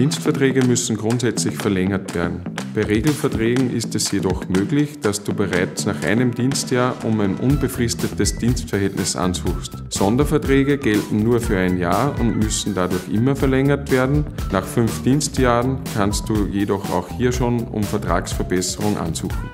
Dienstverträge müssen grundsätzlich verlängert werden. Bei Regelverträgen ist es jedoch möglich, dass du bereits nach einem Dienstjahr um ein unbefristetes Dienstverhältnis ansuchst. Sonderverträge gelten nur für ein Jahr und müssen dadurch immer verlängert werden. Nach fünf Dienstjahren kannst du jedoch auch hier schon um Vertragsverbesserung ansuchen.